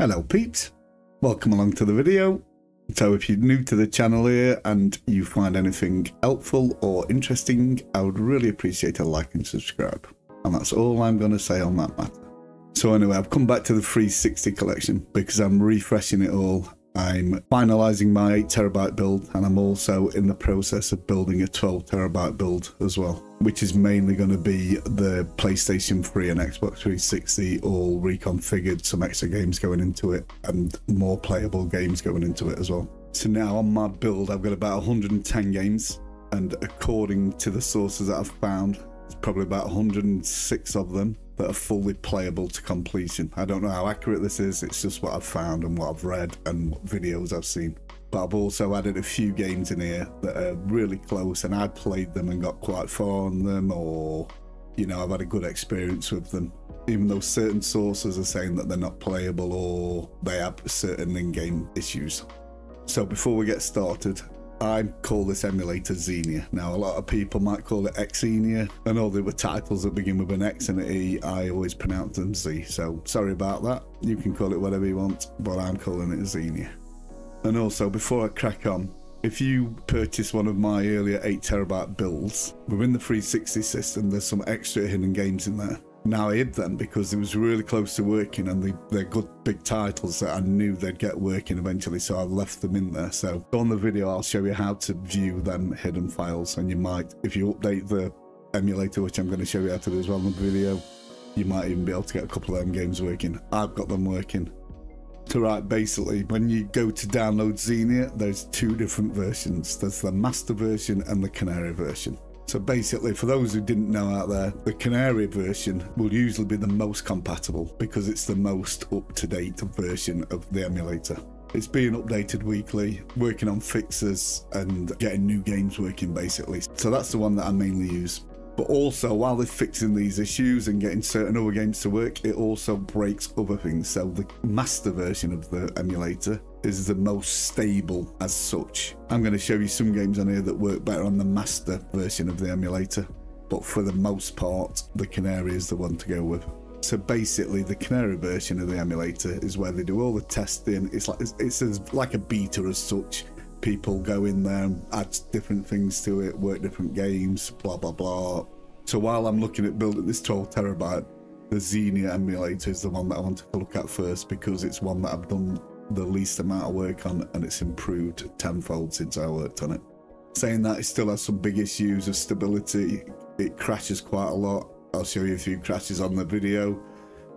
Hello peeps, welcome along to the video. So if you're new to the channel here and you find anything helpful or interesting, I would really appreciate a like and subscribe. And that's all I'm going to say on that matter. So anyway, I've come back to the 360 collection because I'm refreshing it all I'm finalizing my 8 terabyte build and I'm also in the process of building a 12 terabyte build as well, which is mainly going to be the PlayStation 3 and Xbox 360 all reconfigured, some extra games going into it and more playable games going into it as well. So now on my build, I've got about 110 games and according to the sources that I've found, it's probably about 106 of them that are fully playable to completion. I don't know how accurate this is, it's just what I've found and what I've read and what videos I've seen. But I've also added a few games in here that are really close and I've played them and got quite far on them or, you know, I've had a good experience with them. Even though certain sources are saying that they're not playable or they have certain in-game issues. So before we get started, I call this emulator Xenia. Now, a lot of people might call it Xenia, and all the titles that begin with an X and an E, I always pronounce them Z. So, sorry about that. You can call it whatever you want, but I'm calling it Xenia. And also, before I crack on, if you purchase one of my earlier 8 terabyte builds, within the 360 system, there's some extra hidden games in there. Now I hid them because it was really close to working and they, they're good big titles that I knew they'd get working eventually, so I left them in there. So on the video, I'll show you how to view them hidden files and you might, if you update the emulator, which I'm going to show you how to do as well in the video, you might even be able to get a couple of them games working. I've got them working. So right, basically, when you go to download Xenia, there's two different versions. There's the master version and the canary version. So basically, for those who didn't know out there, the Canary version will usually be the most compatible because it's the most up-to-date version of the emulator. It's being updated weekly, working on fixes and getting new games working basically. So that's the one that I mainly use. But also, while they're fixing these issues and getting certain other games to work, it also breaks other things. So the master version of the emulator is the most stable as such. I'm going to show you some games on here that work better on the master version of the emulator. But for the most part, the Canary is the one to go with. So basically, the Canary version of the emulator is where they do all the testing. It's like it's, it's like a beta as such people go in there add different things to it, work different games, blah blah blah. So while I'm looking at building this 12 terabyte, the Xenia emulator is the one that I wanted to look at first because it's one that I've done the least amount of work on and it's improved tenfold since I worked on it. Saying that it still has some big issues of stability, it crashes quite a lot. I'll show you a few crashes on the video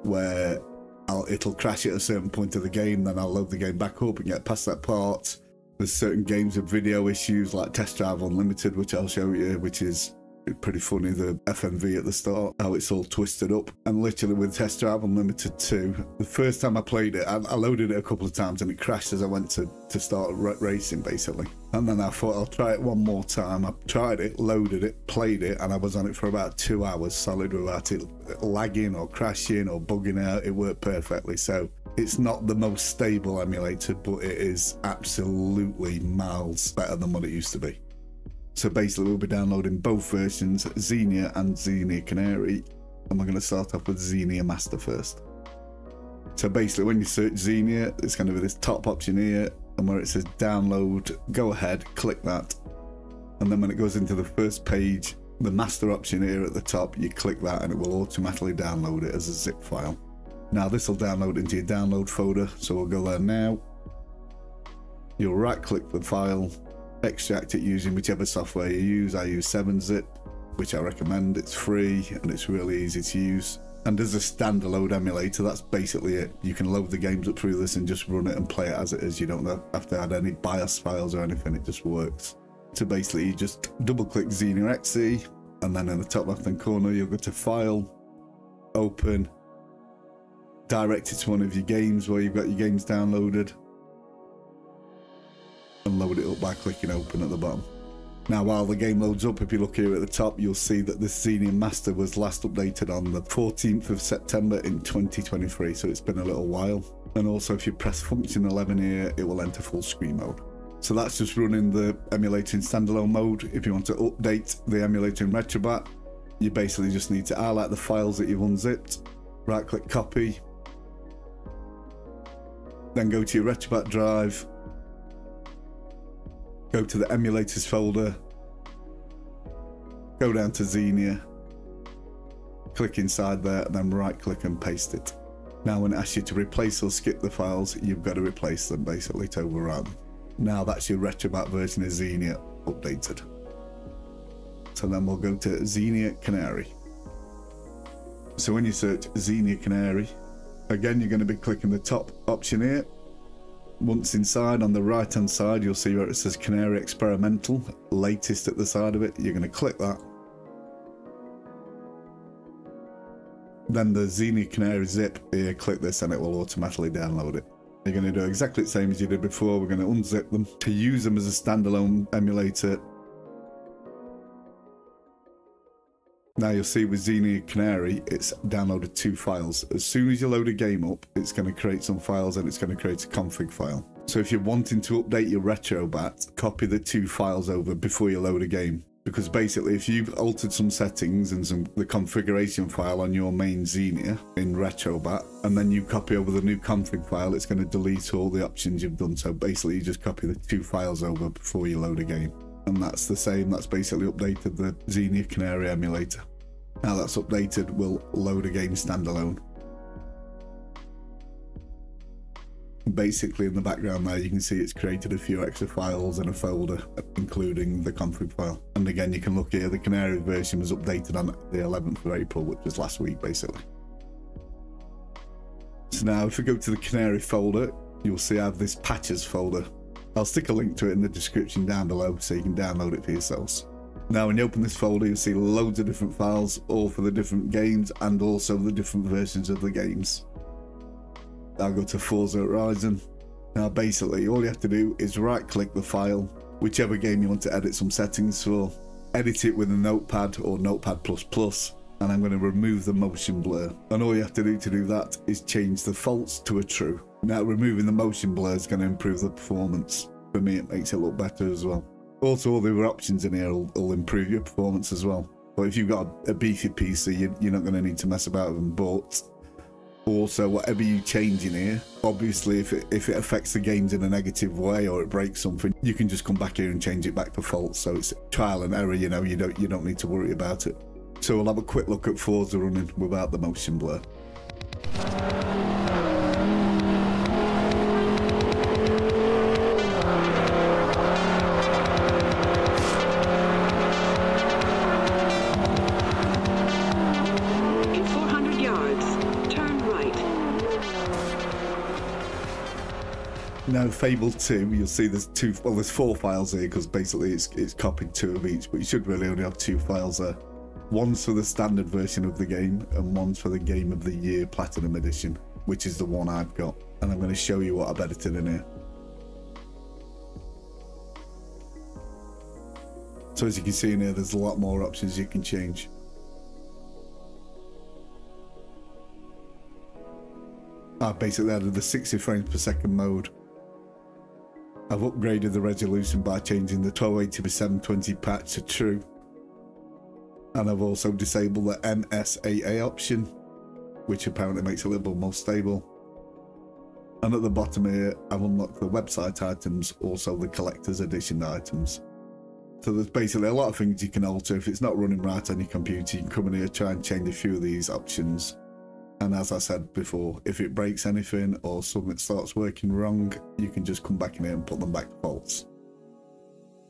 where I'll, it'll crash at a certain point of the game, then I'll load the game back up and get past that part there's certain games with video issues like Test Drive Unlimited, which I'll show you, which is pretty funny the FMV at the start how it's all twisted up. And literally with test drive unlimited 2 the first time i played it I, I, loaded it a couple of times and it crashed as i went to to start racing basically. And then i thought i'll try it one more time. I tried it loaded it played it and i was on it for about two hours solid without it lagging or crashing or bugging out. It worked perfectly. So it's not the most stable emulator, but it is absolutely miles better than what it used to be. So basically we'll be downloading both versions, Xenia and Xenia Canary, and we're going to start off with Xenia Master first. So basically when you search Xenia, it's going to be this top option here, and where it says download, go ahead, click that. And then when it goes into the first page, the master option here at the top, you click that and it will automatically download it as a zip file. Now this will download into your download folder, so we'll go there now. You'll right click the file, extract it using whichever software you use. I use 7-zip, which I recommend. It's free and it's really easy to use. And as a standalone emulator, that's basically it. You can load the games up through this and just run it and play it as it is. You don't have to add any BIOS files or anything, it just works. So basically you just double click Xenia XE and then in the top left hand corner you'll go to File, Open, direct it to one of your games where you've got your games downloaded and load it up by clicking open at the bottom. Now while the game loads up, if you look here at the top, you'll see that the Xenia Master was last updated on the 14th of September in 2023, so it's been a little while. And also if you press function 11 here, it will enter full screen mode. So that's just running the emulator in standalone mode. If you want to update the emulator in Retrobat, you basically just need to highlight the files that you've unzipped, right click copy, Then go to your Retrobat drive, go to the emulators folder, go down to Xenia, click inside there, and then right click and paste it. Now when it asks you to replace or skip the files, you've got to replace them basically to them. Now that's your Retrobat version of Xenia updated. So then we'll go to Xenia Canary. So when you search Xenia Canary, again you're going to be clicking the top option here. Once inside on the right hand side you'll see where it says Canary Experimental, latest at the side of it. You're going to click that. Then the Xenia Canary zip here, click this and it will automatically download it. You're going to do exactly the same as you did before. We're going to unzip them. To use them as a standalone emulator, Now you'll see with Xenia Canary, it's downloaded two files. As soon as you load a game up, it's going to create some files and it's going to create a config file. So if you're wanting to update your Retrobat, copy the two files over before you load a game. Because basically, if you've altered some settings and some the configuration file on your main Xenia in Retrobat, and then you copy over the new config file, it's going to delete all the options you've done. So basically, you just copy the two files over before you load a game and that's the same. That's basically updated the Xenia Canary emulator. Now that's updated, we'll load a game standalone. Basically in the background there you can see it's created a few extra files in a folder including the config file. And again you can look here, the Canary version was updated on the 11th of April which was last week basically. So now if we go to the Canary folder you'll see I have this patches folder I'll stick a link to it in the description down below so you can download it for yourselves. Now when you open this folder you'll see loads of different files all for the different games and also the different versions of the games. I'll go to Forza Horizon. Now basically all you have to do is right click the file, whichever game you want to edit some settings for, edit it with a notepad or notepad++ and I'm going to remove the motion blur. And all you have to do to do that is change the false to a true. Now removing the motion blur is going to improve the performance. For me it makes it look better as well. Also all the other options in here will, will improve your performance as well. But if you've got a, beefy PC you, you're not going to need to mess about with them. But also whatever you change in here obviously if it if it affects the games in a negative way or it breaks something you can just come back here and change it back to false so it's trial and error you know you don't you don't need to worry about it so we'll have a quick look at Forza running without the motion blur. Now Fable 2, you'll see there's two, well there's four files here because basically it's, it's copied two of each, but you should really only have two files there. One's for the standard version of the game and one's for the Game of the Year Platinum Edition, which is the one I've got. And I'm going to show you what I've edited in here. So as you can see in here, there's a lot more options you can change. I've basically added the 60 frames per second mode. I've upgraded the resolution by changing the 1280 by 720 patch to true and I've also disabled the MSAA option, which apparently makes it a little bit more stable. And at the bottom here, I've unlocked the website items, also the collector's edition items. So there's basically a lot of things you can alter. If it's not running right on your computer, you can come in here, try and change a few of these options. And as I said before, if it breaks anything or something starts working wrong, you can just come back in here and put them back to false.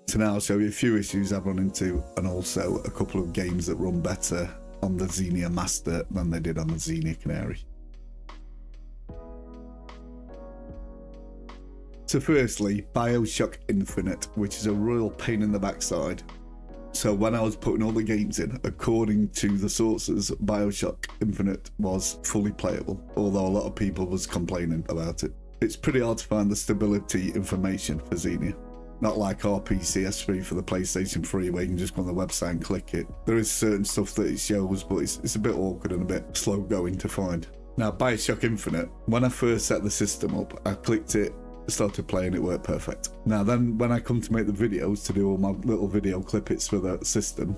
So now I'll show you a few issues I've run into and also a couple of games that run better on the Xenia Master than they did on the Xenia Canary. So firstly, Bioshock Infinite, which is a real pain in the backside. So when I was putting all the games in, according to the sources, Bioshock Infinite was fully playable, although a lot of people was complaining about it. It's pretty hard to find the stability information for Xenia. Not like RPCS3 for the PlayStation 3 where you can just go on the website and click it. There is certain stuff that it shows, but it's, it's a bit awkward and a bit slow going to find. Now, Bioshock Infinite, when I first set the system up, I clicked it, started playing, it worked perfect. Now then, when I come to make the videos to do all my little video clippets for the system,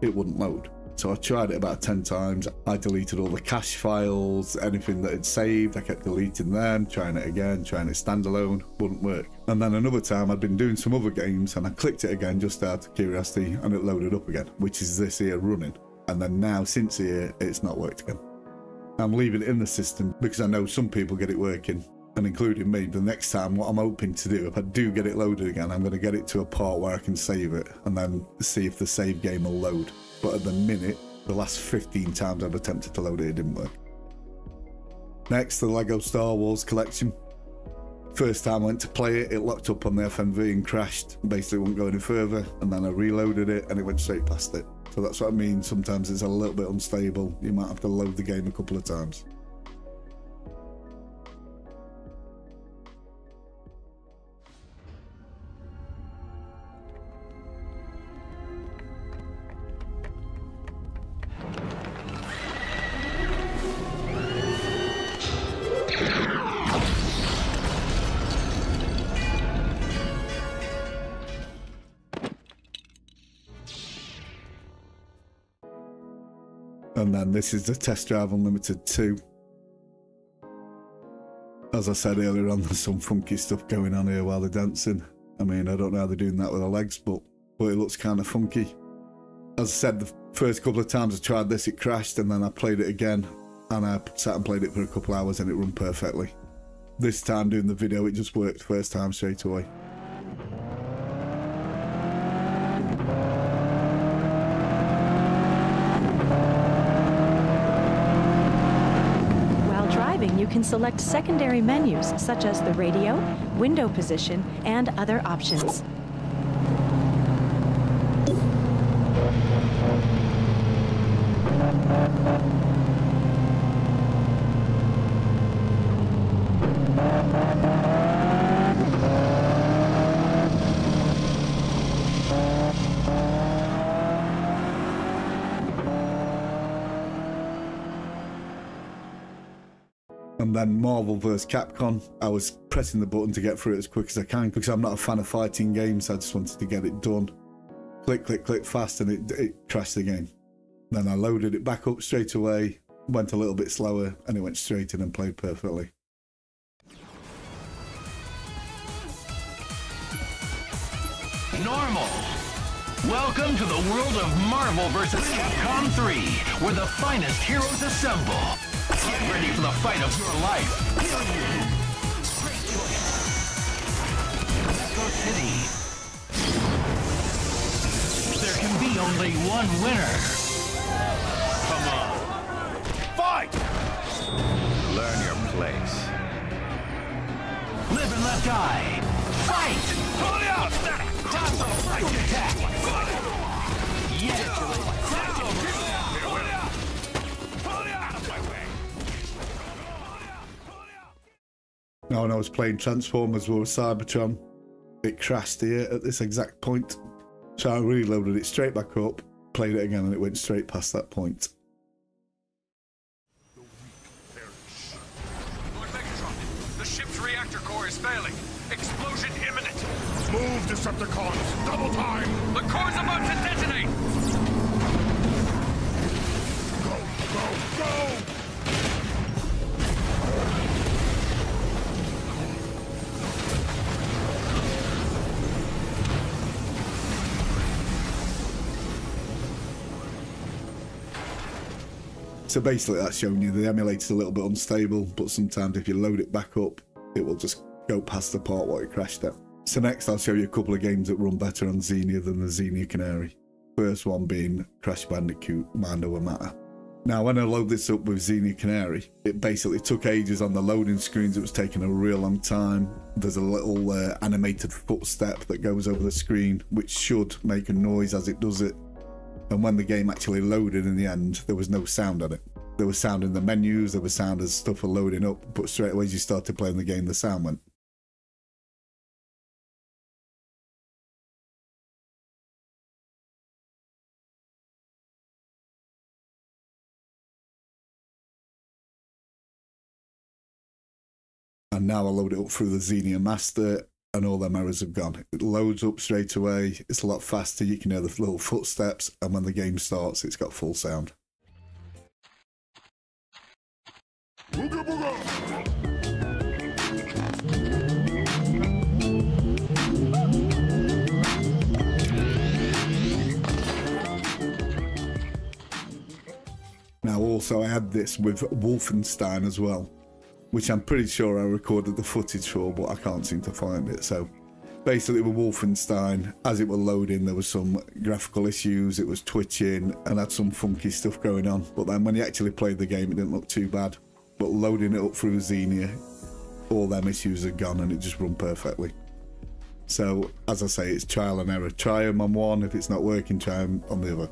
it wouldn't load. So I tried it about 10 times. I deleted all the cache files, anything that had saved, I kept deleting them, trying it again, trying it standalone, wouldn't work. And then another time I'd been doing some other games and I clicked it again just out of curiosity and it loaded up again, which is this here running. And then now, since here, it's not worked again. I'm leaving it in the system because I know some people get it working and including me, the next time what I'm hoping to do, if I do get it loaded again, I'm going to get it to a part where I can save it and then see if the save game will load. But at the minute, the last 15 times I've attempted to load it, it didn't work. Next, the LEGO Star Wars collection. First time I went to play it, it locked up on the FMV and crashed. Basically wouldn't go any further. And then I reloaded it and it went straight past it. So that's what I mean. Sometimes it's a little bit unstable. You might have to load the game a couple of times. And then this is the Test Drive Unlimited 2. As I said earlier on, there's some funky stuff going on here while they're dancing. I mean, I don't know how they're doing that with their legs, but, but it looks kind of funky. As I said, the first couple of times I tried this, it crashed, and then I played it again, and I sat and played it for a couple of hours, and it ran perfectly. This time doing the video, it just worked first time straight away. While driving, you can select secondary menus such as the radio, window position, and other options. Then Marvel vs. Capcom, I was pressing the button to get through it as quick as I can because I'm not a fan of fighting games. I just wanted to get it done. Click, click, click fast, and it, it crashed again. Then I loaded it back up straight away, went a little bit slower, and it went straight in and played perfectly. Normal. Welcome to the world of Marvel vs. Capcom 3, where the finest heroes assemble. Get ready for the fight of your life. City. There can be only one winner. Come on. Fight! Learn your place. Live and let die. Fight! Pull out! Toss a fight attack! Yeah! Now, when I was playing Transformers with Cybertron, it crashed here at this exact point. So I reloaded it straight back up, played it again, and it went straight past that point. The ship's reactor core is failing. Explosion imminent. Move, Decepticons! Double time! The core's about to detonate. Go, go, go! So basically, that's showing you the emulator's a little bit unstable, but sometimes if you load it back up, it will just go past the part where it crashed at. So next, I'll show you a couple of games that run better on Xenia than the Xenia Canary. First one being Crash Bandicoot Mind Over Matter. Now, when I load this up with Xenia Canary, it basically took ages on the loading screens. It was taking a real long time. There's a little uh, animated footstep that goes over the screen, which should make a noise as it does it. And when the game actually loaded in the end, there was no sound on it. There was sound in the menus, there was sound as stuff were loading up, but straight away as you started playing the game, the sound went. And now I load it up through the Xenia Master, and all their errors have gone. It loads up straight away. It's a lot faster. You can hear the little footsteps, and when the game starts, it's got full sound. Booga booga! Now, also, I had this with Wolfenstein as well, which I'm pretty sure I recorded the footage for, but I can't seem to find it. So, basically, with Wolfenstein, as it was loading, there was some graphical issues, it was twitching, and had some funky stuff going on. But then when you actually played the game, it didn't look too bad. But loading it up through Xenia, all them issues are gone, and it just run perfectly. So, as I say, it's trial and error. Try them on one. If it's not working, try them on the other.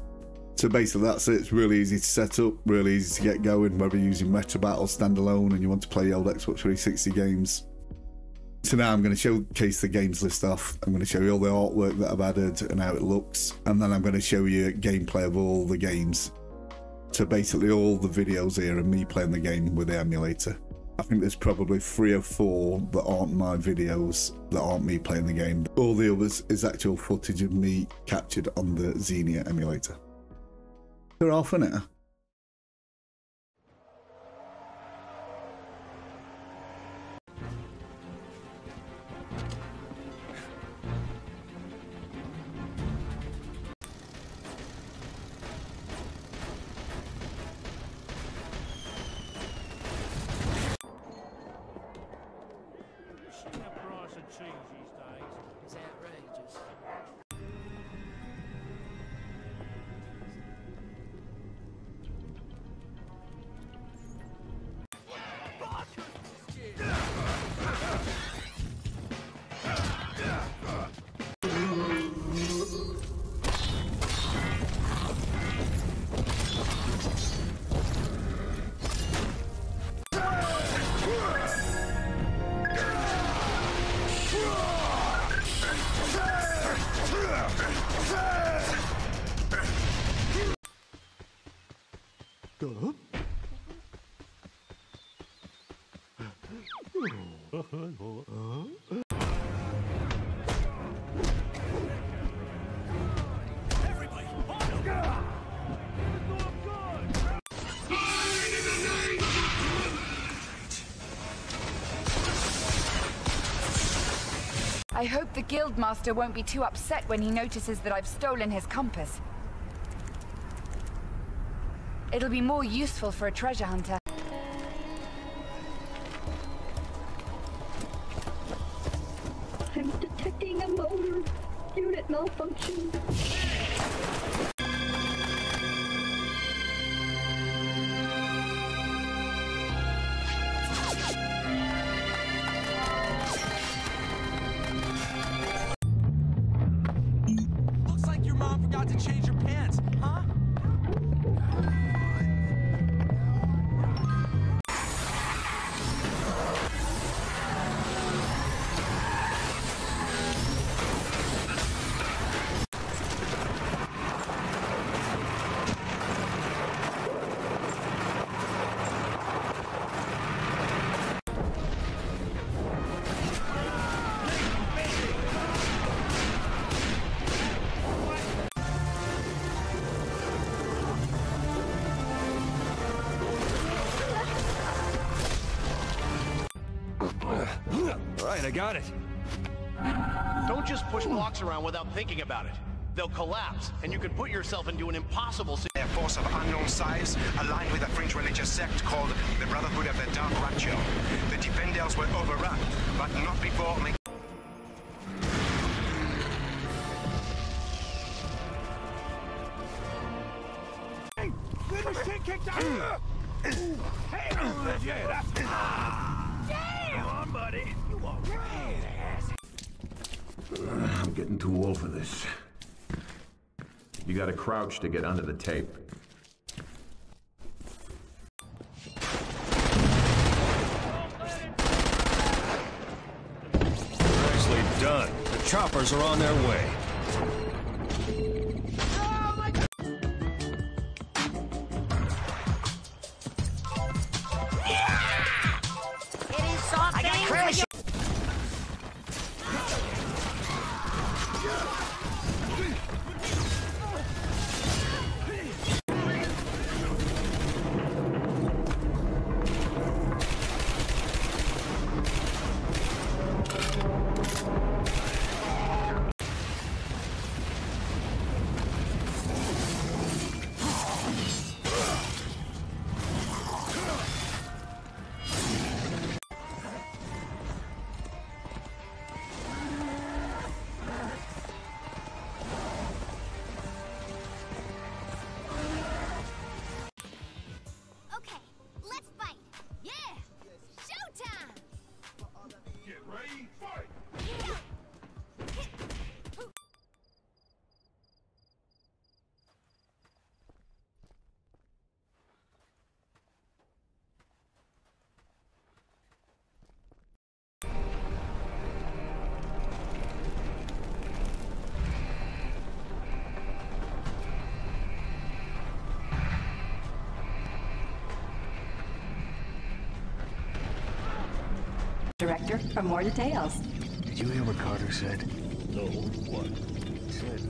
So basically, that's it. It's really easy to set up, really easy to get going, whether you're using Retrobat standalone and you want to play old Xbox 360 games. So now I'm going to showcase the games list off. I'm going to show you all the artwork that I've added and how it looks, and then I'm going to show you gameplay of all the games. So basically, all the videos here are me playing the game with the emulator. I think there's probably three or four that aren't my videos, that aren't me playing the game. All the others is actual footage of me captured on the Xenia emulator. They're off in hope the Guildmaster won't be too upset when he notices that I've stolen his compass. It'll be more useful for a treasure hunter. They'll collapse, and you can put yourself into an impossible situation. A force of unknown size, aligned with a fringe religious sect called the Brotherhood of the Dark Rapture. The Defenders were overrun, gotta crouch to get under the tape. Nicely done. The choppers are on their way. It is something. I got crash. Inspector for more details. Did you hear what Carter said? No, what? He said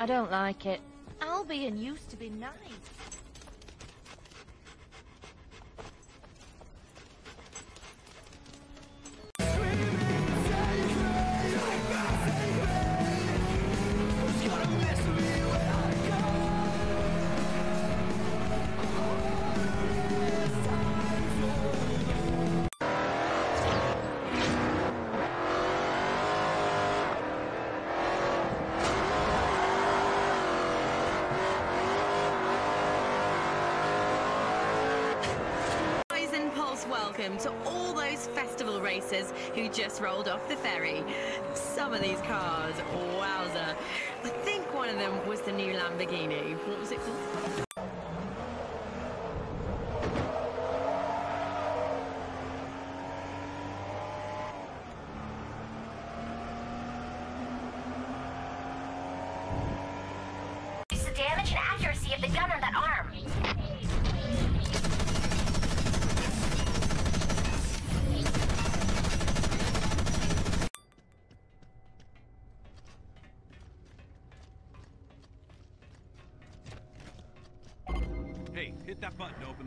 I don't like it. Albion used to be nice.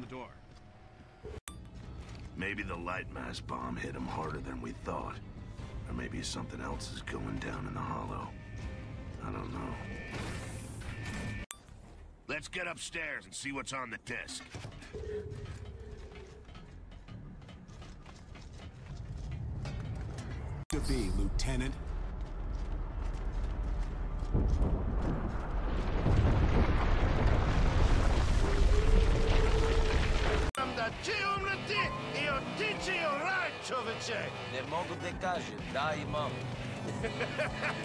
The door. Maybe the light mass bomb hit him harder than we thought. Or maybe something else is going down in the hollow. I don't know. Let's get upstairs and see what's on the desk. To be, Lieutenant. Ti umreti i otići u raj, čoveče! Ne mogu da kažem, da imam.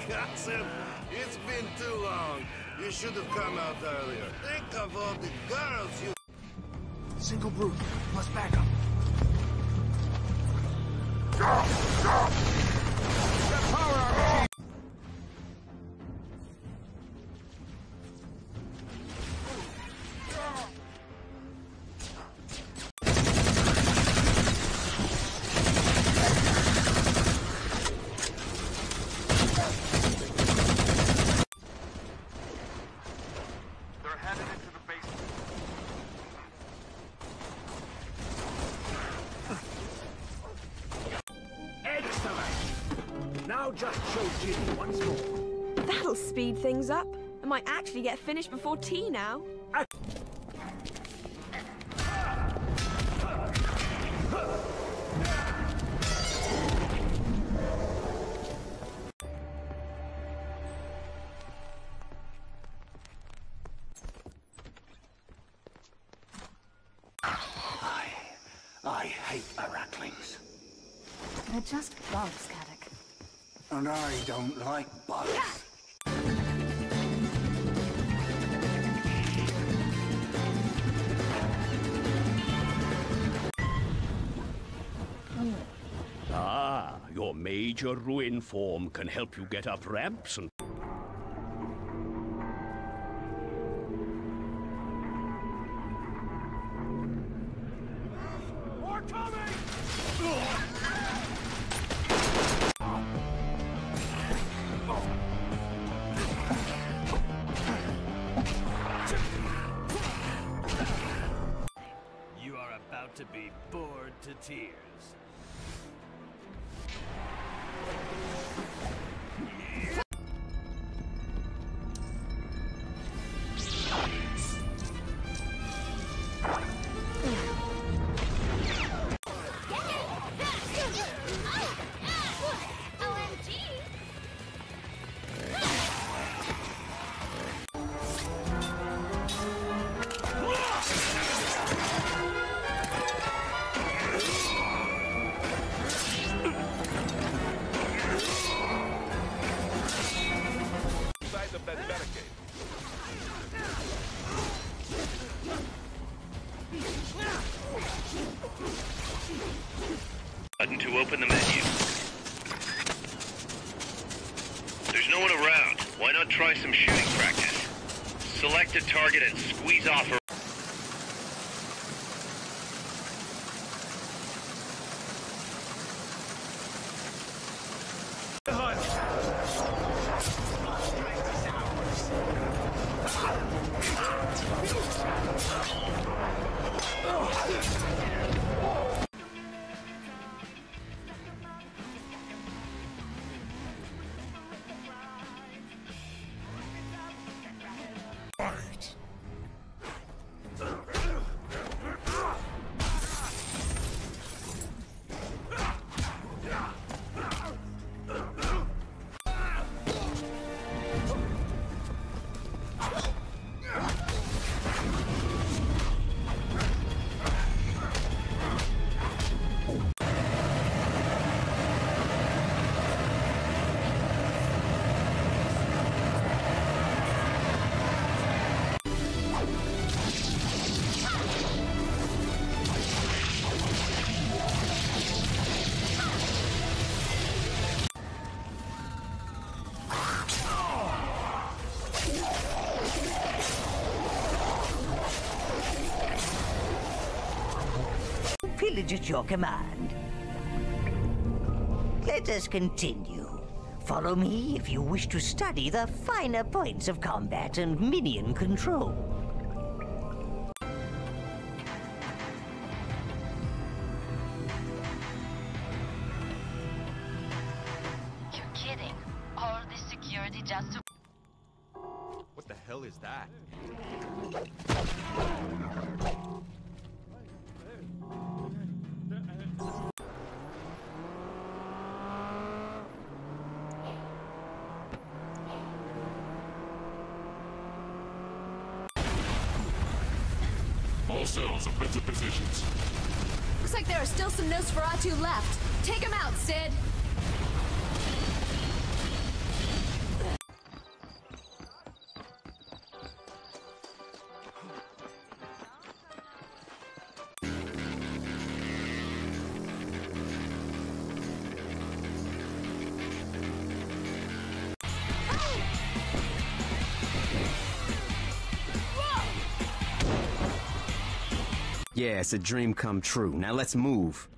Kasim, it's been too long. You should have come out earlier. Think of all the girls you... Single brute, plus backup. They're actually get finished before tea now. Major ruin form can help you get up ramps and... target and squeeze off At your command. Let us continue. Follow me if you wish to study the finer points of combat and minion control. Yeah, it's a dream come true. Now let's move.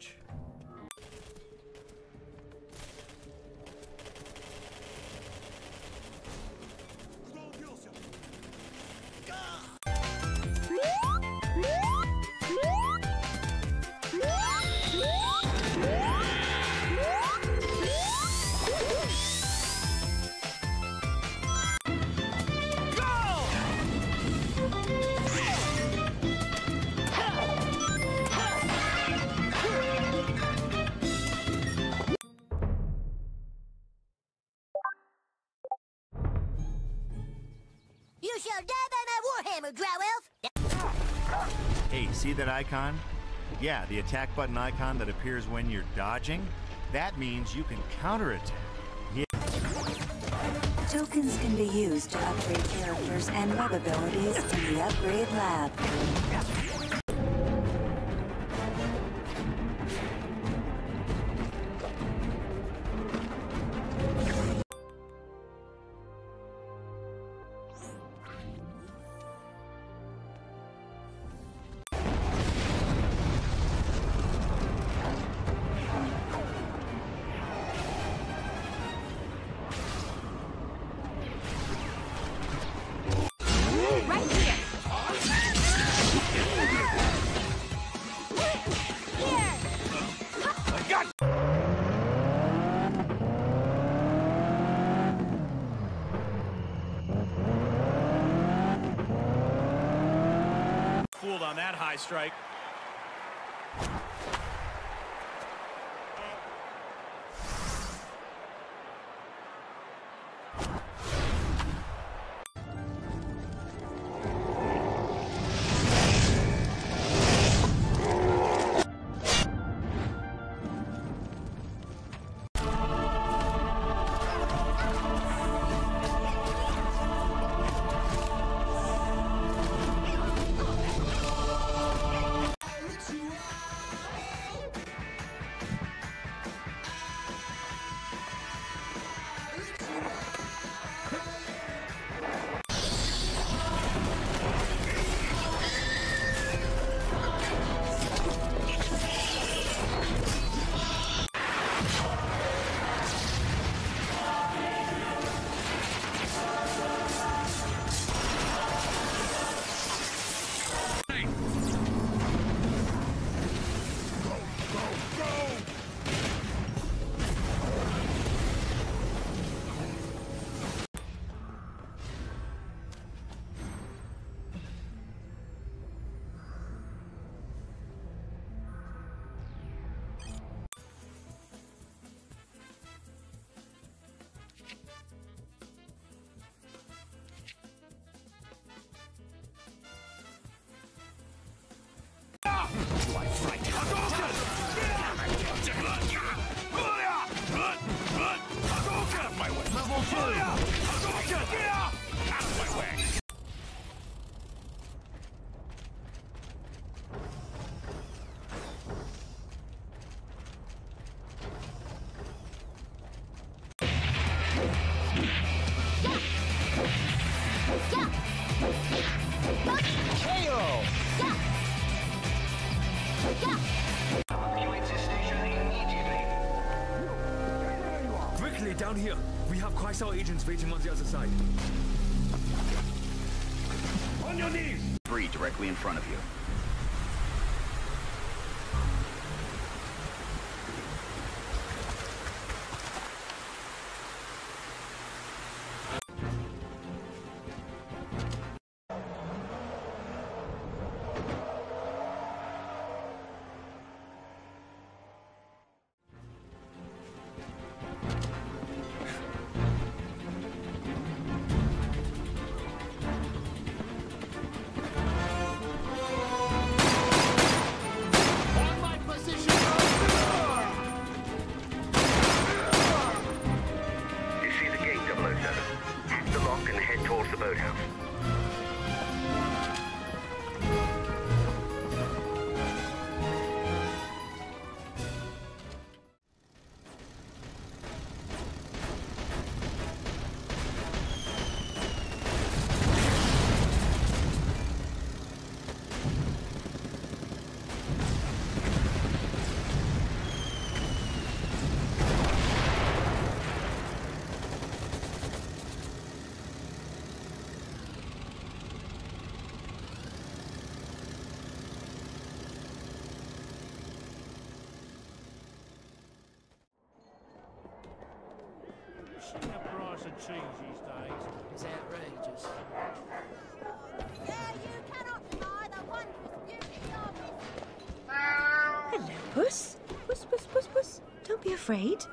On see that icon? Yeah, the attack button icon that appears when you're dodging. That means you can counterattack. Yeah. Tokens can be used to upgrade characters and web abilities in the Upgrade Lab. Strike. Agents waiting on the other side. On your knees! Three directly in front of. You cheese these days is outrageous. Hello, Puss. Puss, Puss, Puss, Puss. Don't be afraid.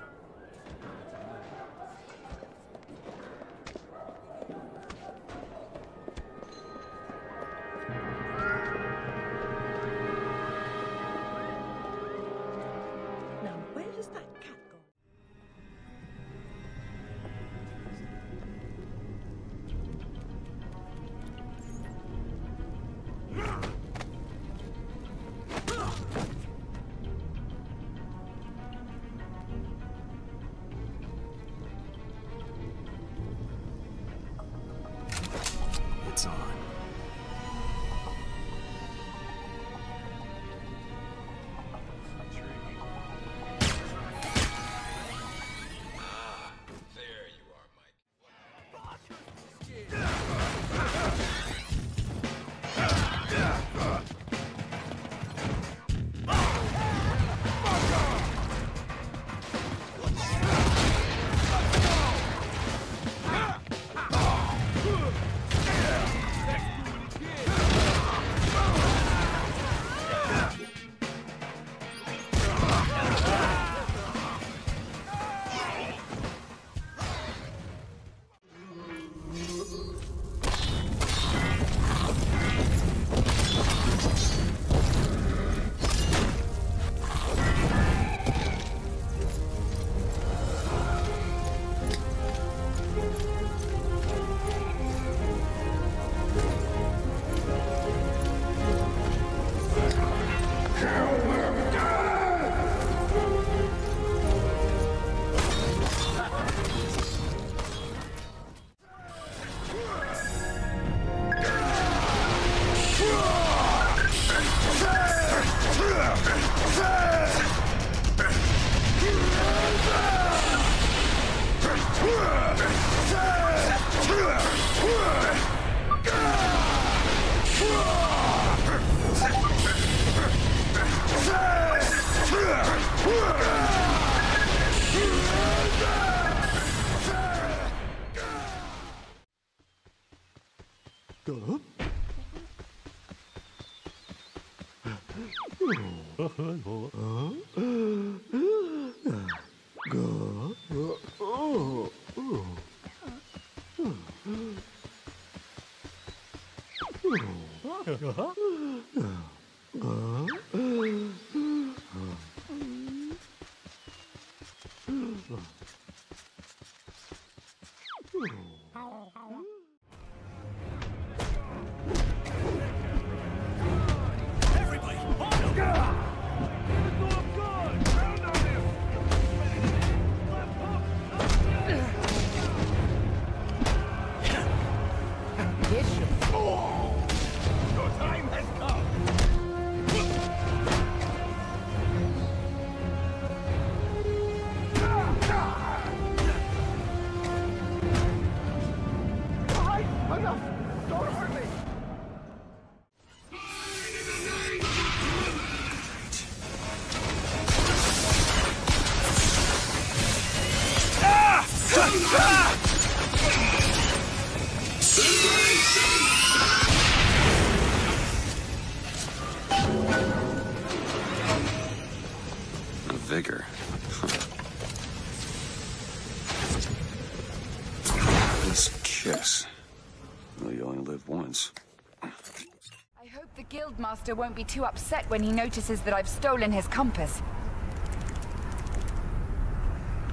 master won't be too upset when he notices that I've stolen his compass.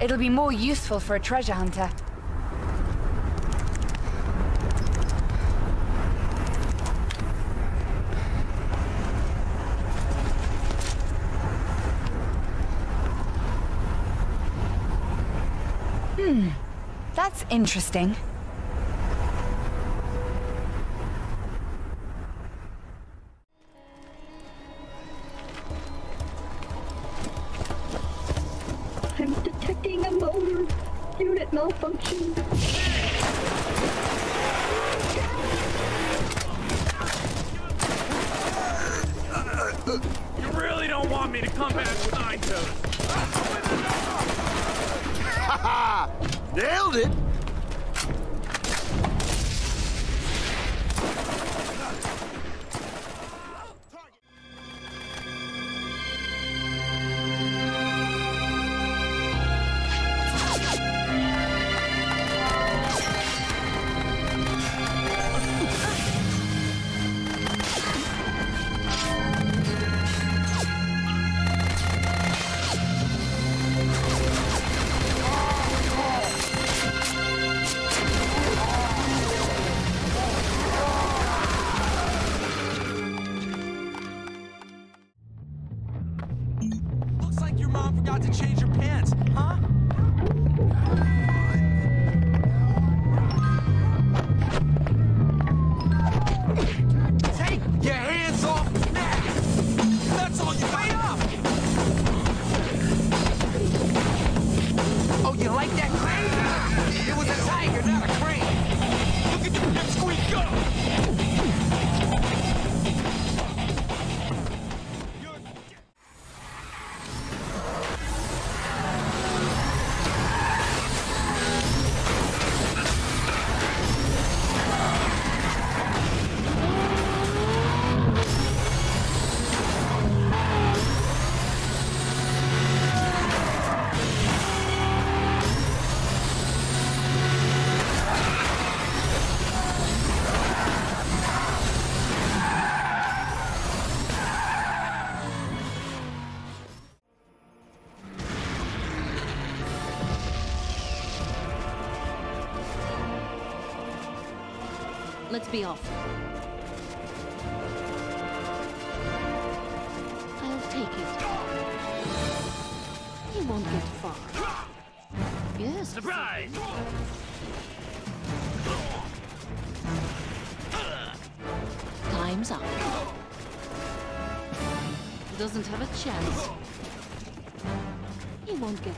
It'll be more useful for a treasure hunter. Hmm. That's interesting. Let's be off. I'll take it. He won't get far. Yes. Surprise! Time's up. Doesn't have a chance. He won't get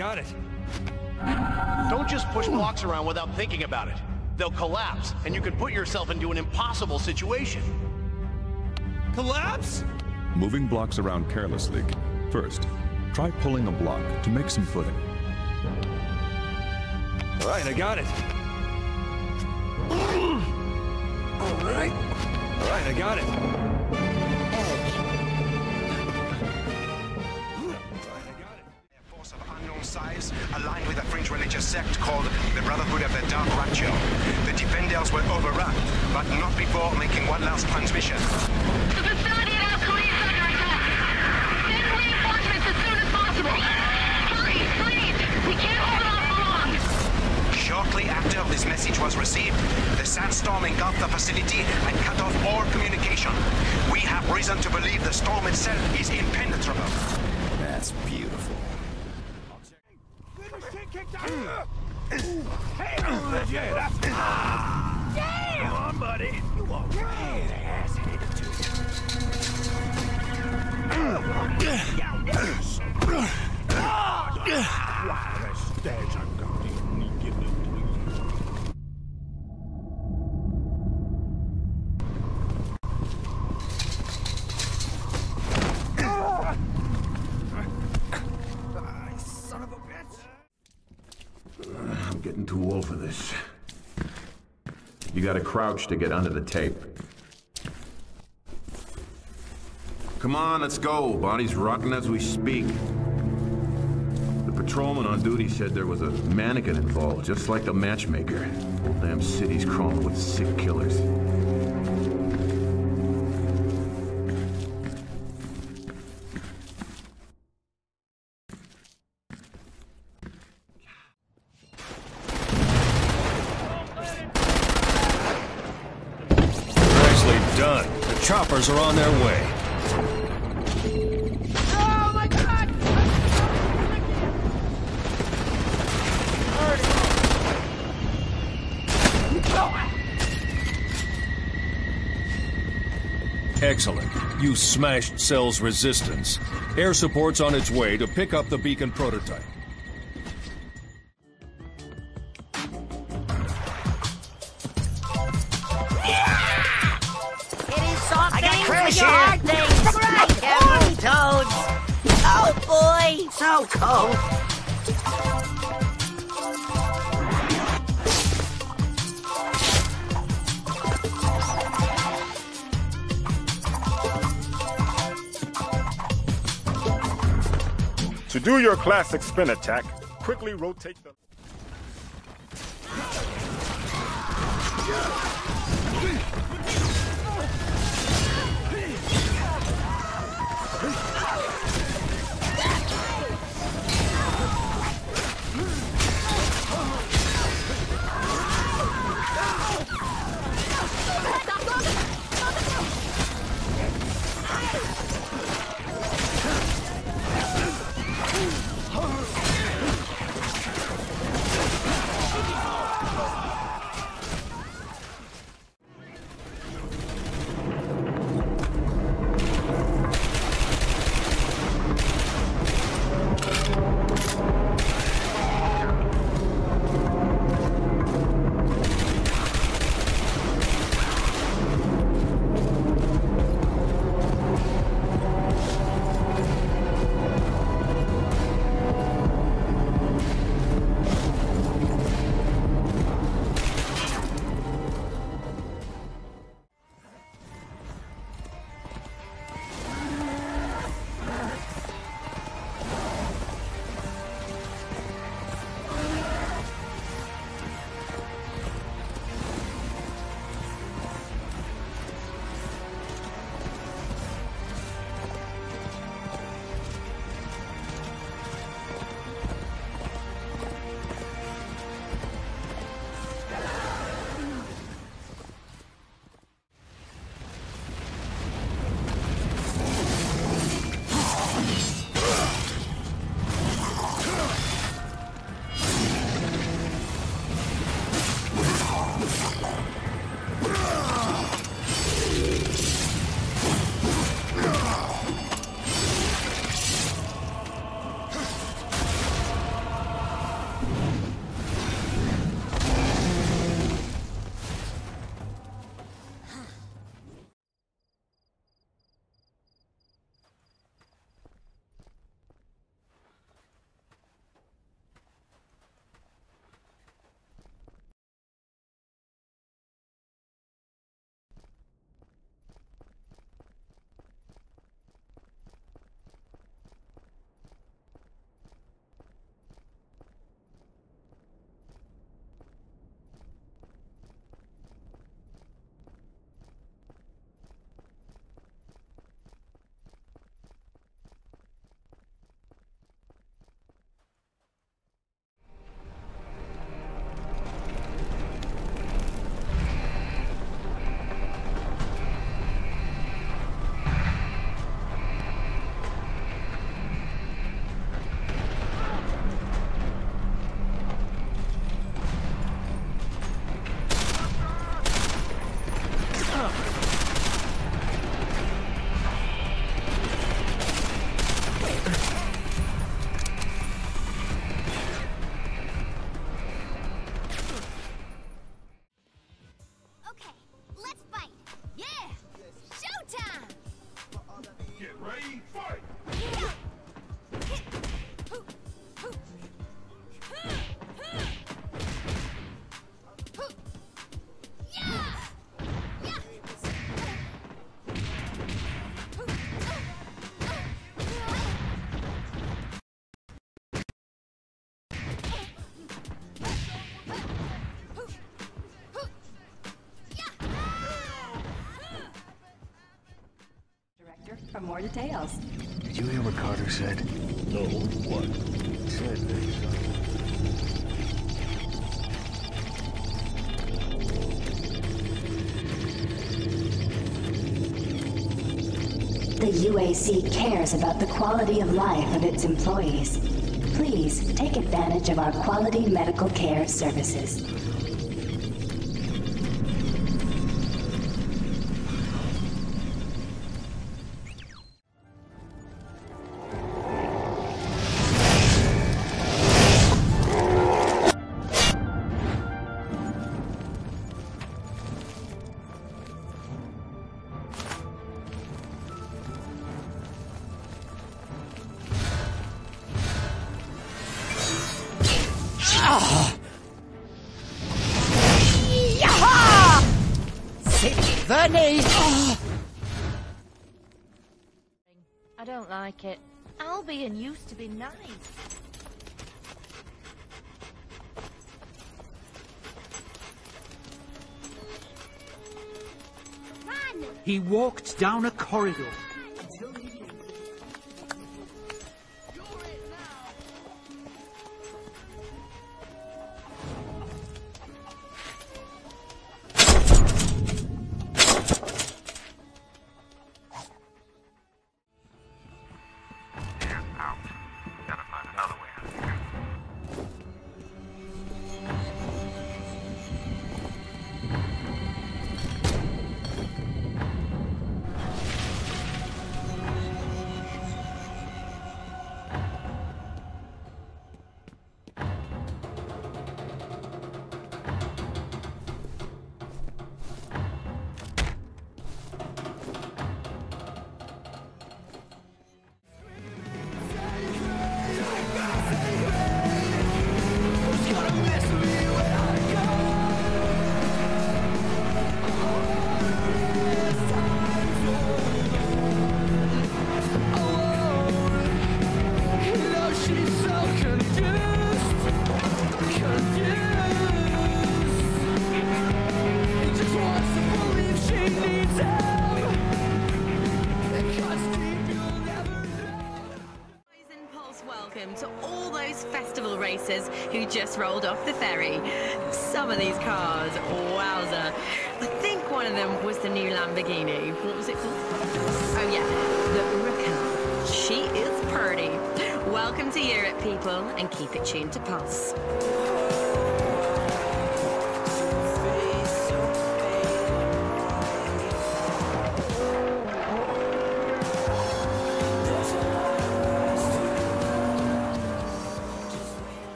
got it. Don't just push blocks around without thinking about it. They'll collapse, and you can put yourself into an impossible situation. Collapse? Moving blocks around carelessly. First, try pulling a block to make some footing. All right, I got it. Alright. Alright, I got it. Gotta crouch to get under the tape. Come on, let's go. Body's rocking as we speak. The patrolman on duty said there was a mannequin involved, just like the matchmaker. Damn city's crawling with sick killers. Choppers are on their way. Excellent. You smashed Cell's resistance. Air support's on its way to pick up the beacon prototype. Cold. To do your classic spin attack, quickly rotate the... more details. Did you hear what Carter said? No, what? He said that The UAC cares about the quality of life of its employees. Please take advantage of our quality medical care services. Vernie! I don't like it. Albion used to be nice. He walked down a corridor.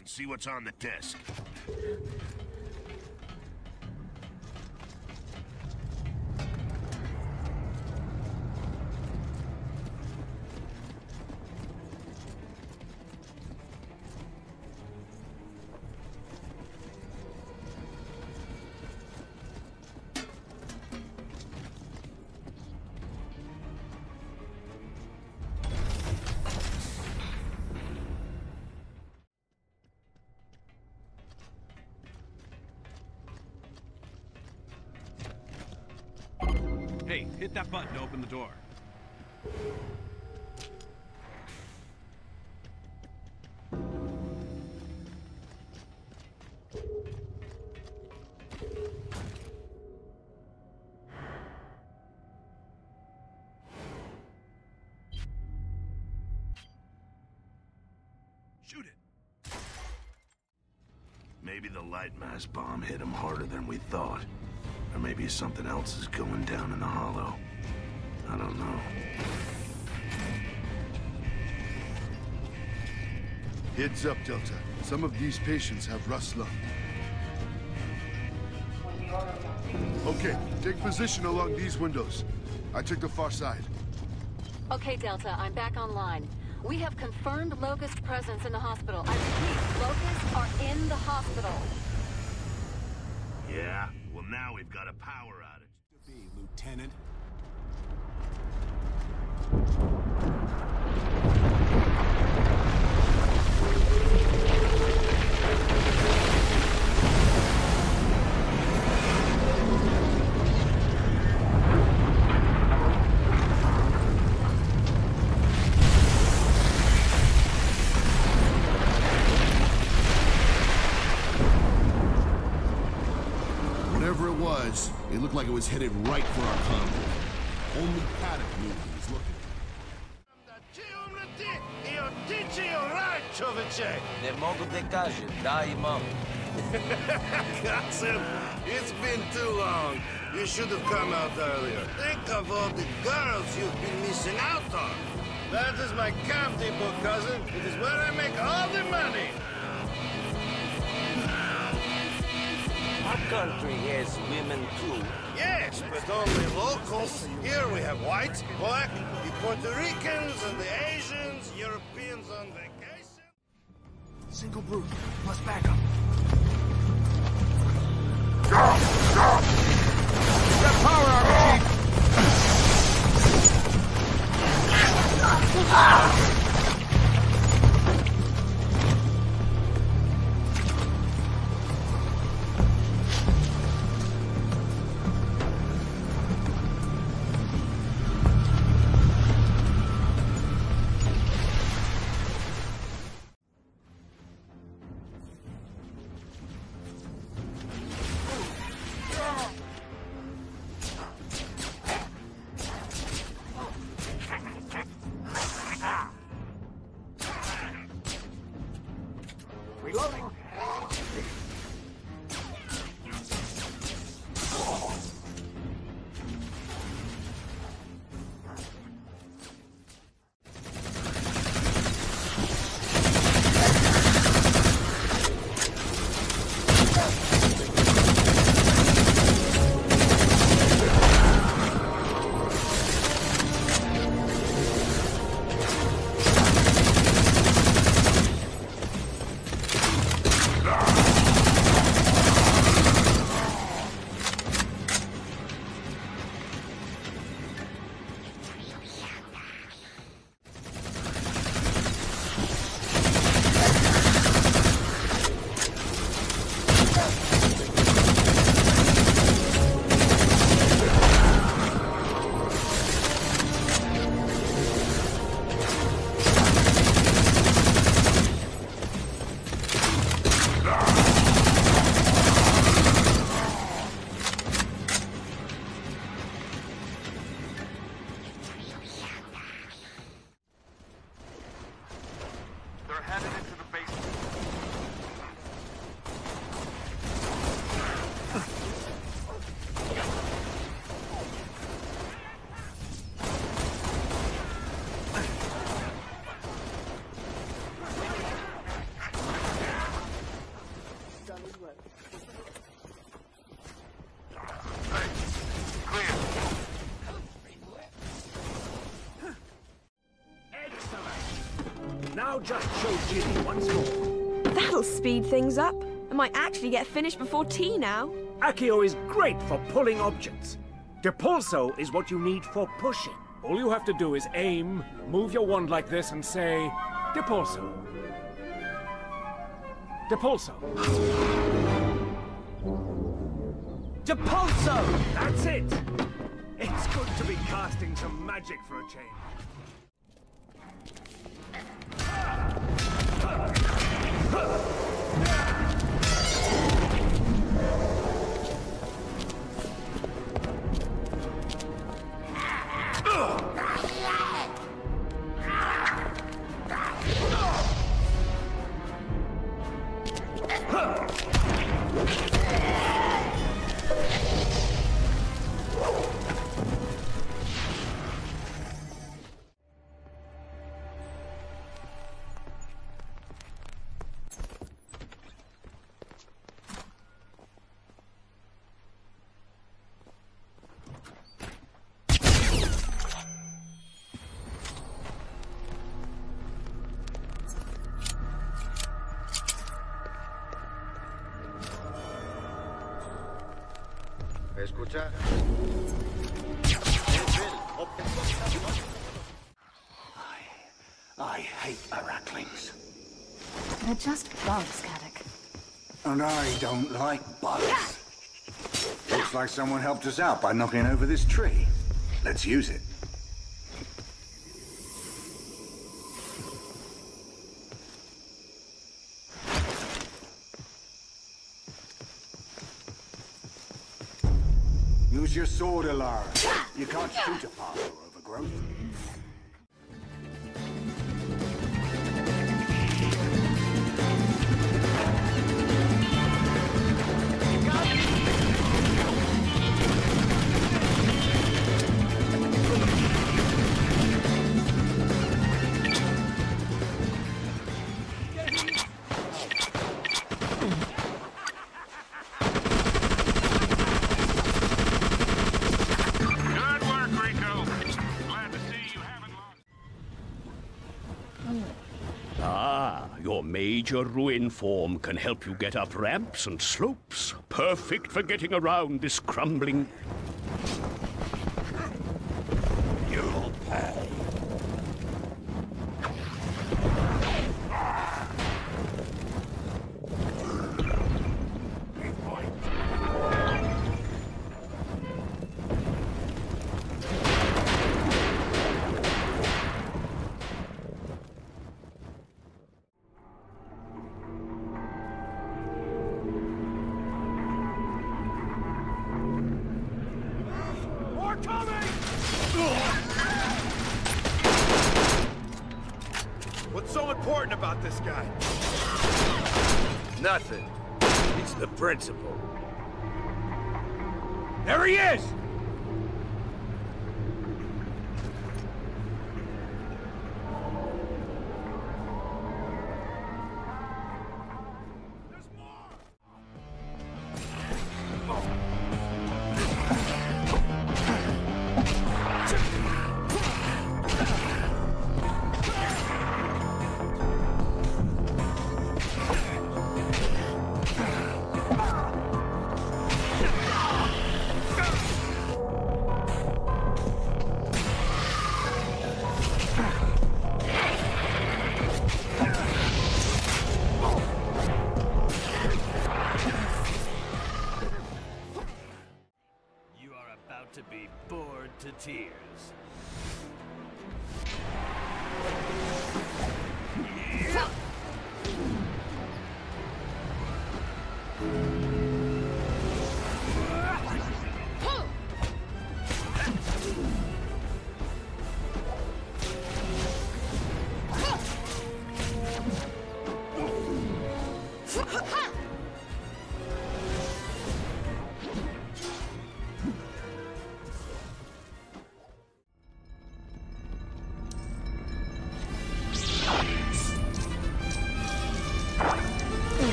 And see what's on the disc. Hit that button to open the door. Shoot it. Maybe the Lightmass bomb hit him harder than we thought. Or maybe something else is going down in the hollow. I don't know. Heads up, Delta. Some of these patients have rustlung. Okay, take position along these windows. I took the far side. Okay, Delta, I'm back online. We have confirmed Locust presence in the hospital. I repeat, Locusts are in the hospital. Yeah? Now we've got a power outage. Be, Lieutenant. Like it was headed right for our convoy. Only Paddock knew he was looking. Io dici Rajčoviće! Ne mogu da kažem, da imam. Cousin, it's been too long. You should have come out earlier. Think of all the girls you've been missing out on. That is my county book, cousin. It is where I make all the money. Our country has women too. Yes, but only locals. Here we have whites, black, the Puerto Ricans, and the Asians, Europeans on vacation. Single brute, plus backup. Get power out, Chief! Ah! Excellent. Now just show Ginny once more. That'll speed things up. I might actually get finished before tea now. Accio is great for pulling objects. Depulso is what you need for pushing. All you have to do is aim, move your wand like this, and say, Depulso. Depulso. Depulso! That's it! It's Good to be casting some magic for a change. Bugs. And I don't like bugs. Looks like someone helped us out by knocking over this tree. Let's use it. Use your sword, Alara. You can't shoot a path major ruin form can help you get up ramps and slopes. Perfect for getting around this crumbling.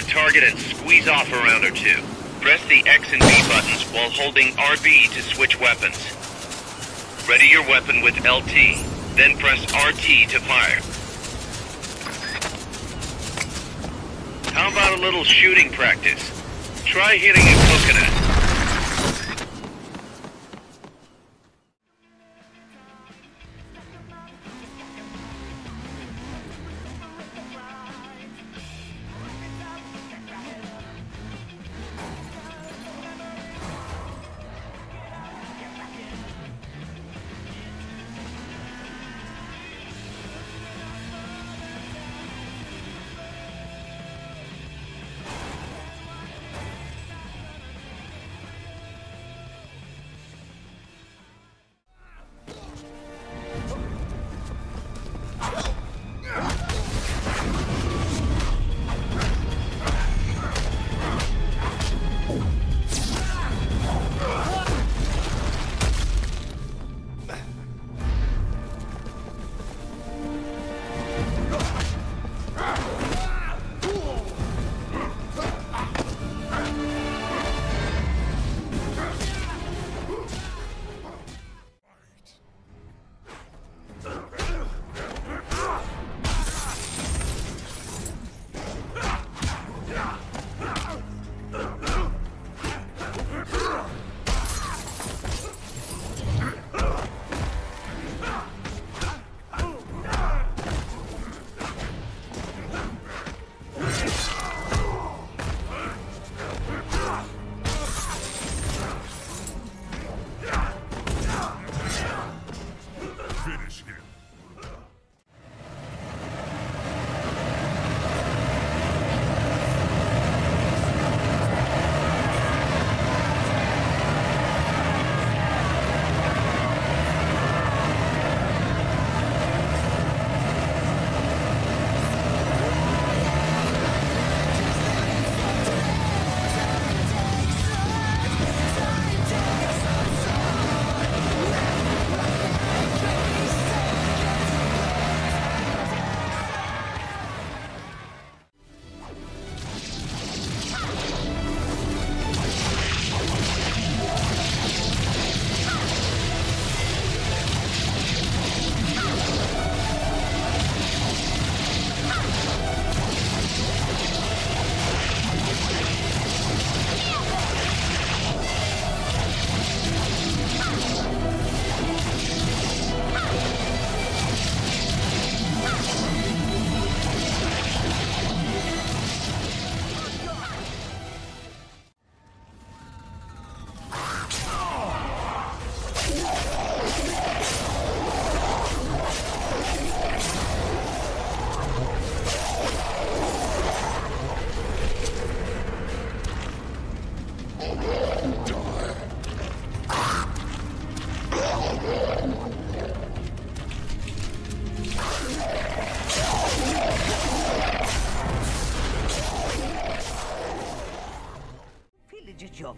A target and squeeze off a round or two. Press the X and B buttons while holding RB to switch weapons. Ready your weapon with LT, then press RT to fire. How about a little shooting practice? Try hitting a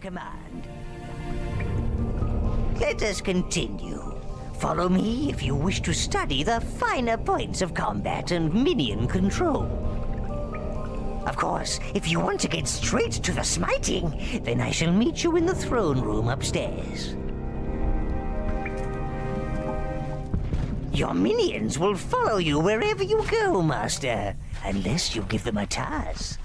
command. Let us continue. Follow me if you wish to study the finer points of combat and minion control. Of course, if you want to get straight to the smiting, then I shall meet you in the throne room upstairs. Your minions will follow you wherever you go, Master, unless you give them a task.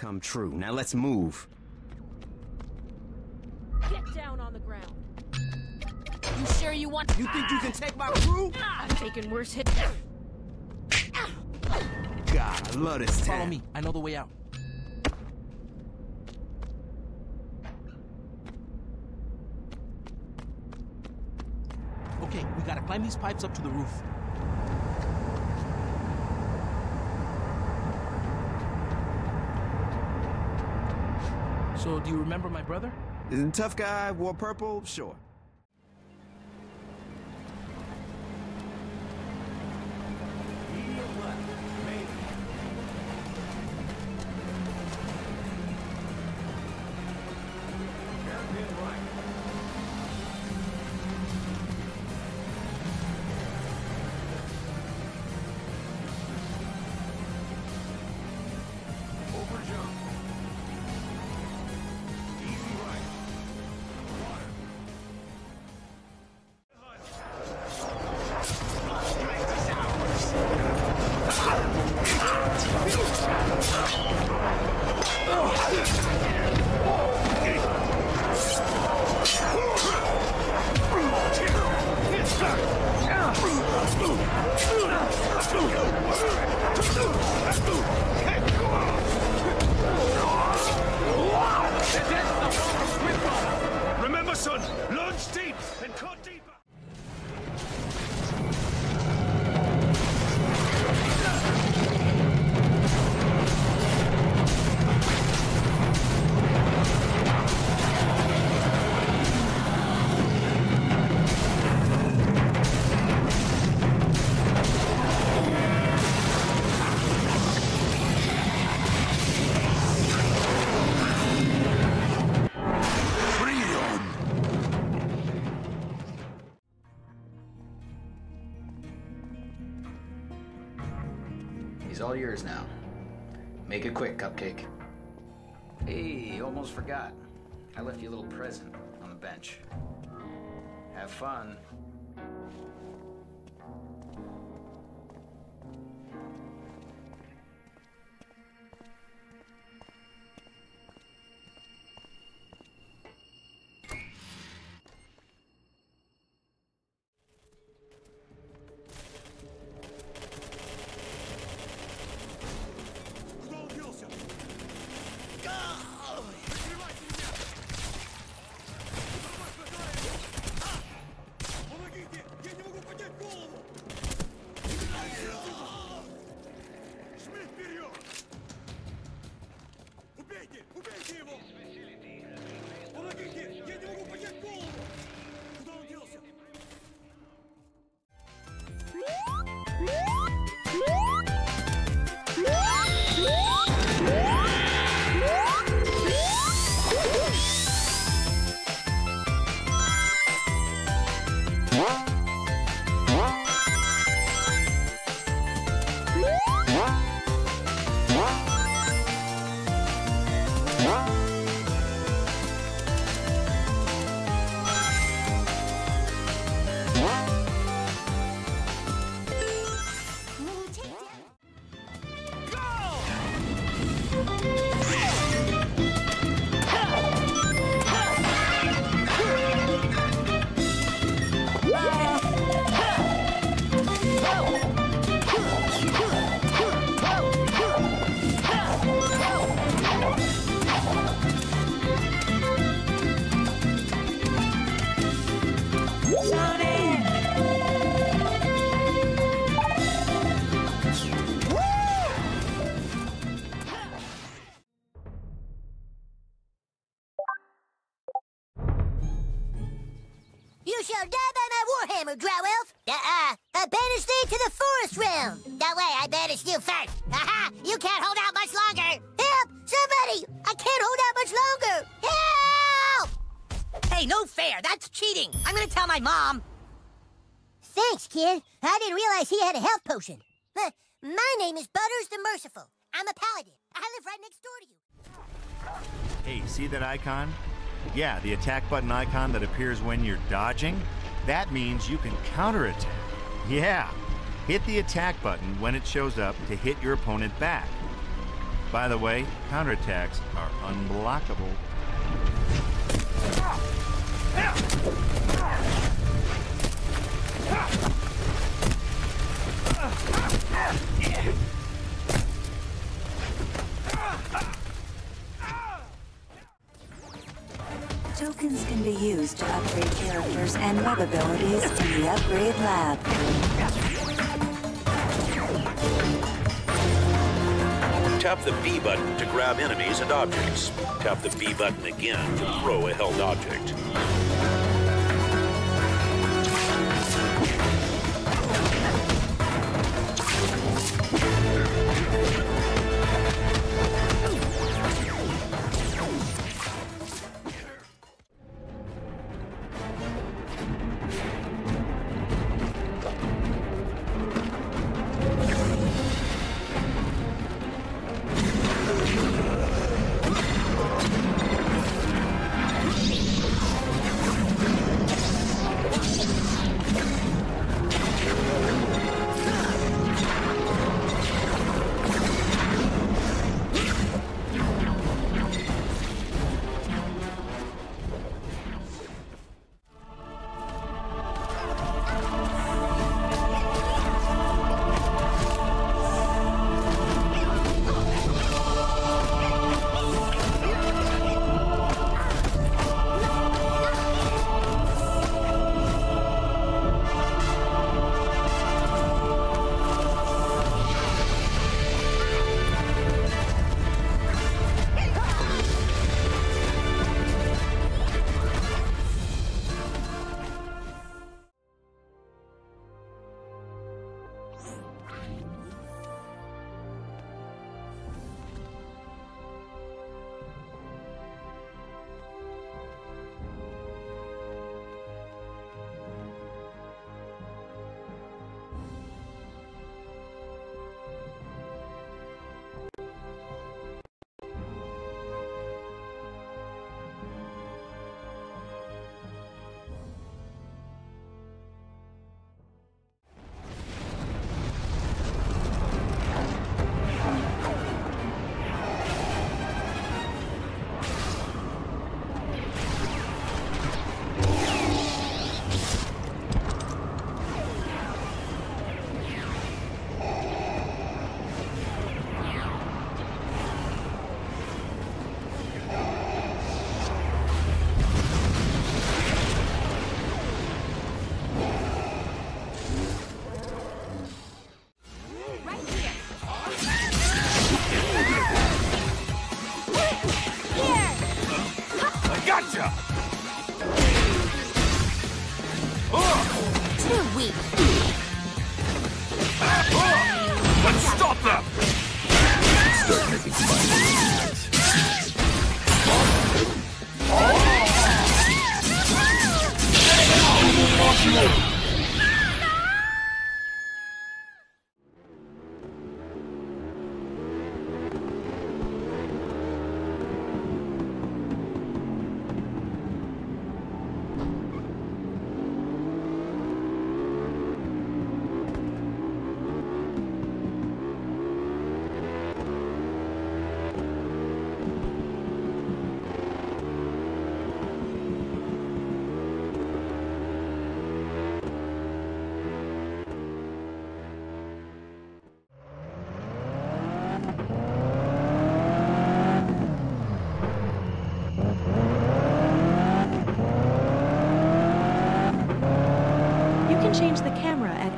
Come true. Now let's move. Get down on the ground. You sure you want? You think you can take my crew? I'm taking worse hits. God, I love this town. Follow me. I know the way out. Okay, we gotta climb these pipes up to the roof. So, do you remember my brother? Tough guy, wore purple? Sure. All yours now. Make it quick, Cupcake. Hey, almost forgot. I left you a little present on the bench. Have fun. You shall die by my warhammer, Drow Elf! Uh-uh. I banish thee to the forest realm! That way, I banish you first! Aha! You can't hold out much longer! Help! Somebody! I can't hold out much longer! Help! Hey, no fair! That's cheating! I'm gonna tell my mom! Thanks, kid. I didn't realize he had a health potion. My name is Butters the Merciful. I'm a paladin. I live right next door to you. Hey, see that icon? Yeah, the attack button icon that appears when you're dodging. That means you can counterattack. Yeah, hit the attack button when it shows up to hit your opponent back. By the way, counterattacks are unblockable. Tokens can be used to upgrade characters and web abilities in the Upgrade Lab. Tap the B button to grab enemies and objects. Tap the B button again to throw a held object.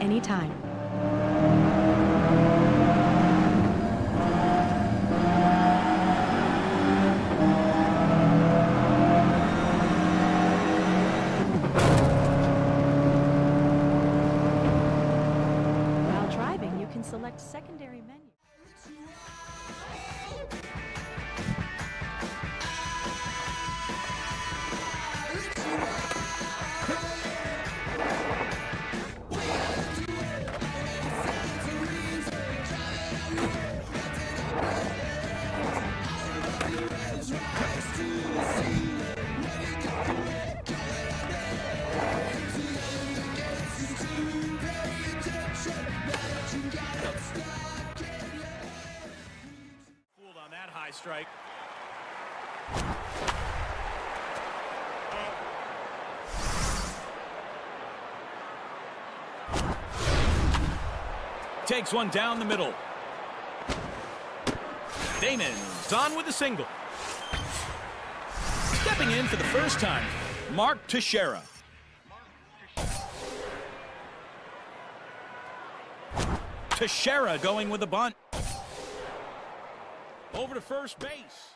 Camera Takes one down the middle. Damon's on with the single. Stepping in for the first time, Mark Teixeira. Teixeira going with a bunt. Over to first base.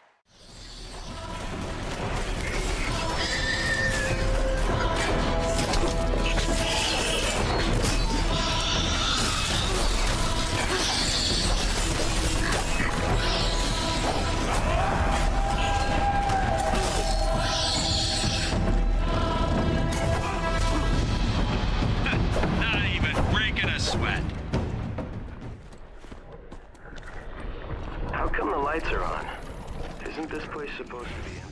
Supposed to be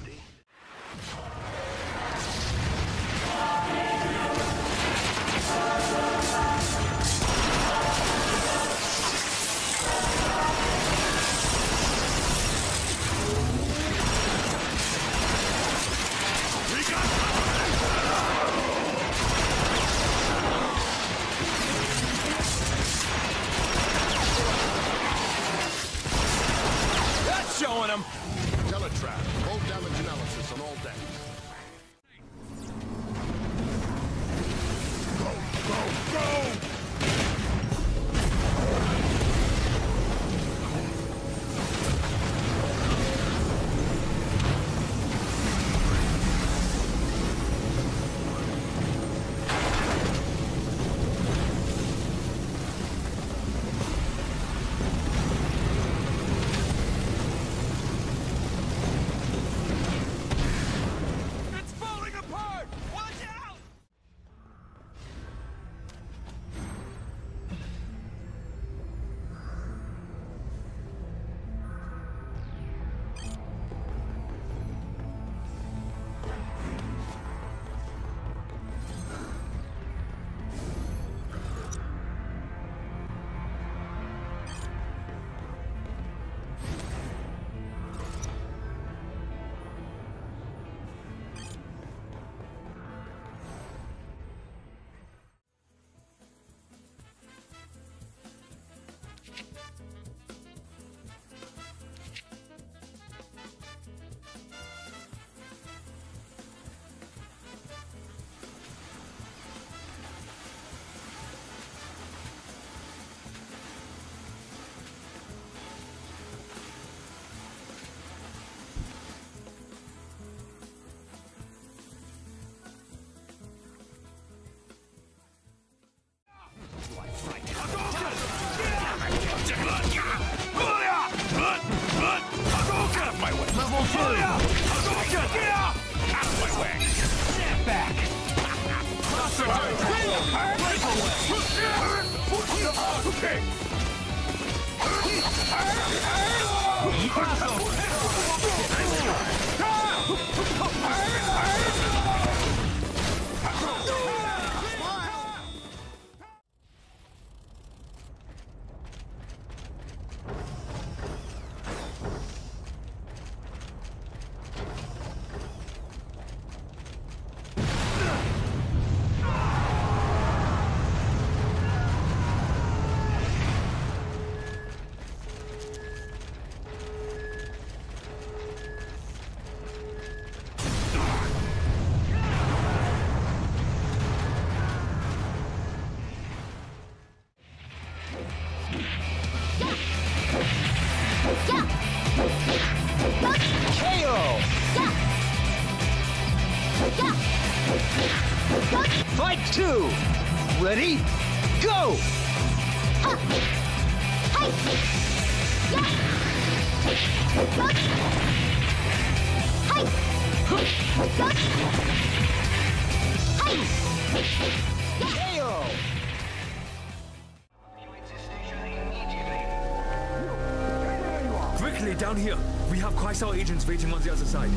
Kreisau agents waiting on the other side.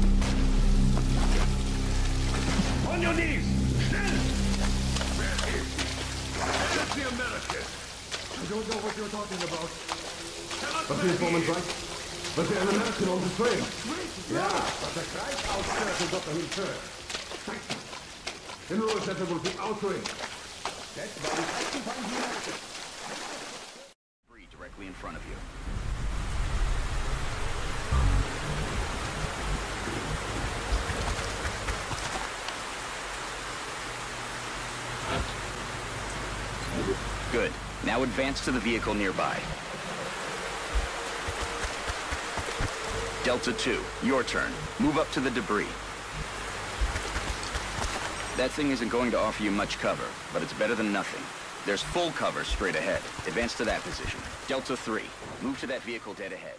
On your knees! That's the American! I don't know what you're talking about. But the informant's right. But there's an American on the train. Yeah, but the Kreis outskirts got him first. Thank you. General said will be outrage. Advance to the vehicle nearby. Delta 2, your turn. Move up to the debris. That thing isn't going to offer you much cover, but it's better than nothing. There's full cover straight ahead. Advance to that position. Delta 3, move to that vehicle dead ahead.